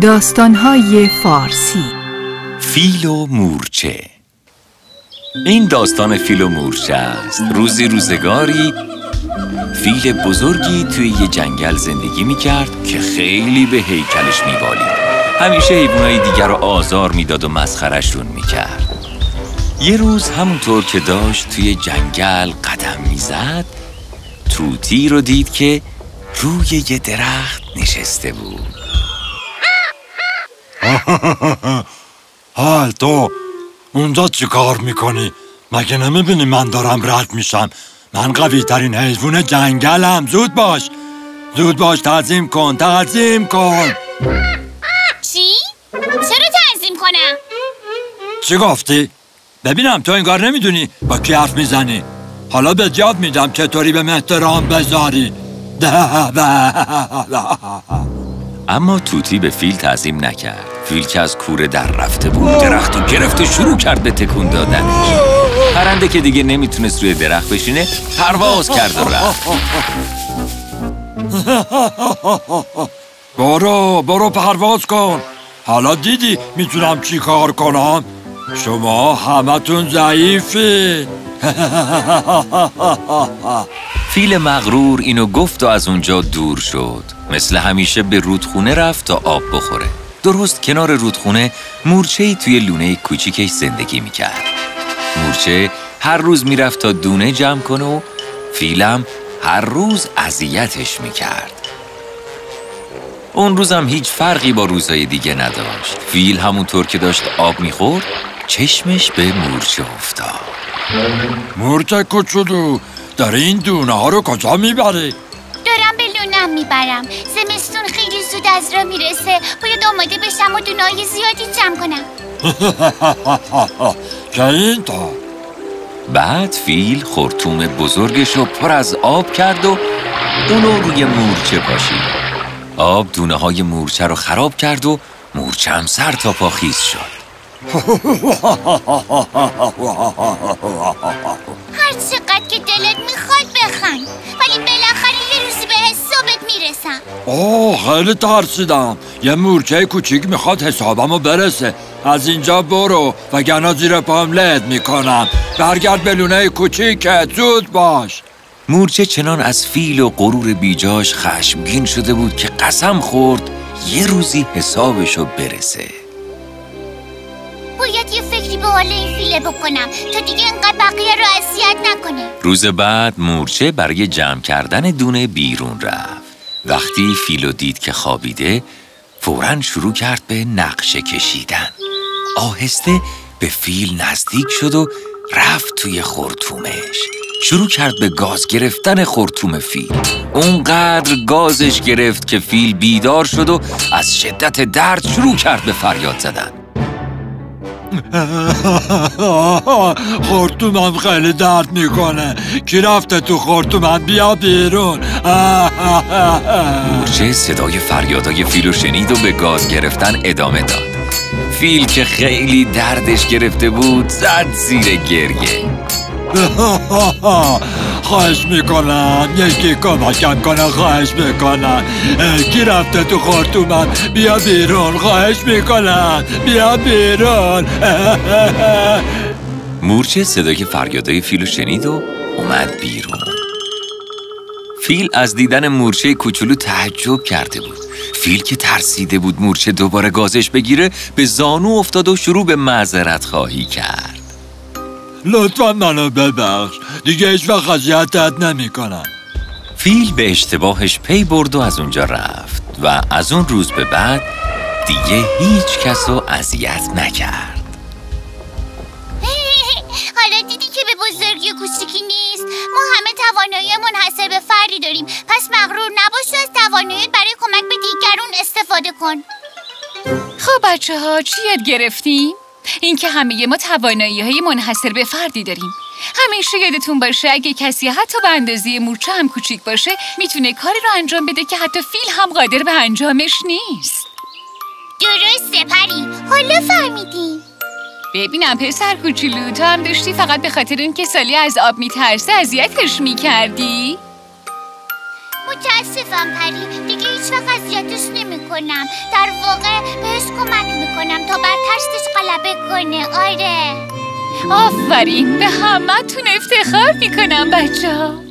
داستانهای فارسی. فیل و مورچه. این داستان فیل و مورچه است. روزی روزگاری فیل بزرگی توی یه جنگل زندگی می‌کرد که خیلی به هیکلش میبالید همیشه حیوانای دیگر رو آزار می‌داد و مسخرشون می‌کرد. یه روز همونطور که داشت توی جنگل قدم می‌زد توتی رو دید که روی یه درخت نشسته بود. حال تو اونجا چی کار می‌کنی؟ مگه نمی‌بینی من دارم رد میشم من قوی ترین حیوان جنگلم زود باش زود باش تعظیم کن تعظیم کن چی؟ چرا تعظیم کنم؟ چی گفتی؟ ببینم تو انگار نمی‌دونی با کی حرف می‌زنی حالا به یاد میدم چطوری به احترام بذاری اما توتی به فیل تعظیم نکرد. فیل که از کوره در رفته بود درخت و گرفت و شروع کرد به تکون دادنش پرنده که دیگه نمی‌تونست روی درخت بشینه پرواز کرد و رفت. برو برو پرواز کن. حالا دیدی می‌تونم چی کار کنم؟ شما همتون ضعیفی. فیل مغرور اینو گفت و از اونجا دور شد. مثل همیشه به رودخونه رفت تا آب بخوره. درست کنار رودخونه مورچه ای توی لونه کوچیکش زندگی می‌کرد. مورچه هر روز می‌رفت تا دونه جمع کنه و فیلم هر روز اذیتش می‌کرد. اون روزم هیچ فرقی با روزای دیگه نداشت. فیل همونطور که داشت آب می‌خورد چشمش به مورچه افتاد. مورچه کوچولو داری این دونه ها رو کجا می‌بری؟ می‌برم زمستون خیلی زود از را می‌رسه. باید آماده بشم و دونای زیادی جمع کنم. که این تا بعد فیل خورتوم بزرگش رو پر از آب کرد و اونو روی مورچه پاشید. آب دونه های مورچه رو خراب کرد و مورچه هم سر تا پا خیز شد. هر چقدر که دلت می‌خواد بخند. می‌رسم اوه خیلی ترسیدم. یه مورچه کوچیک می‌خواد حسابمو برسه. از اینجا برو وگرنه زیر پام لد می‌کنم. برگرد به لونه کوچیکت زود باش. مورچه چنان از فیل و غرور بیجاش خشمگین شده بود که قسم خورد یه روزی حسابشو برسه. باید یه فکری به حال این فیله بکنم تا دیگه انقدر بقیه رو اذیت نکنه. روز بعد مورچه برای جمع کردن دونه بیرون رفت. وقتی فیلو دید که خوابیده فورا شروع کرد به نقشه کشیدن. آهسته به فیل نزدیک شد و رفت توی خورتومش شروع کرد به گاز گرفتن خورتوم فیل. اونقدر گازش گرفت که فیل بیدار شد و از شدت درد شروع کرد به فریاد زدن. خورتومم خیلی درد می‌کنه. کی رفته تو خورتومم بیا بیرون. مورچه صدای فریادای فیل رو شنید و به گاز گرفتن ادامه داد. فیل که خیلی دردش گرفته بود زد زیر گریه. خواهش می‌کنم. یکی کمکم کنه خواهش می‌کنم. کی رفته تو خورتومم بیا بیرون خواهش می‌کنم. بیا بیرون. مورچه صدای فریادای فیل شنید و اومد بیرون. فیل از دیدن مورچه کوچولو تعجب کرده بود. فیل که ترسیده بود مورچه دوباره گازش بگیره به زانو افتاد و شروع به معذرت خواهی کرد. لطفا منو ببخش. دیگه هیچ وقت اذیتت نمی‌کنم. فیل به اشتباهش پی برد و از اونجا رفت و از اون روز به بعد دیگه هیچ کس رو اذیت نکرد. حالا دیدی که به بزرگی و کوچیکی نیست. ما همه توانایی منحصر به فردی داریم. پس مغرور نباش و از توانایی برای کمک به دیگرون استفاده کن. خب بچه ها چی یاد گرفتیم؟ اینکه همه ما توانایی های منحصر به فردی داریم. همیشه یادتون باشه اگه کسی حتی به اندازه مورچه هم کوچیک باشه می‌تونه کاری رو انجام بده که حتی فیل هم قادر به انجامش نیست. درسته پری. حالا فهمیدیم ببینم پسر کوچولو تو هم داشتی فقط به خاطر اینکه سالی از آب میترسه اذیتش می‌کردی؟ متاسفم پری. دیگه هیچ وقت اذیتش نمی‌کنم. کنم در واقع بهش کمک می‌کنم تا بر ترسش غلبه کنه. آره. آفرین. به همه تون افتخار می‌کنم بچه ها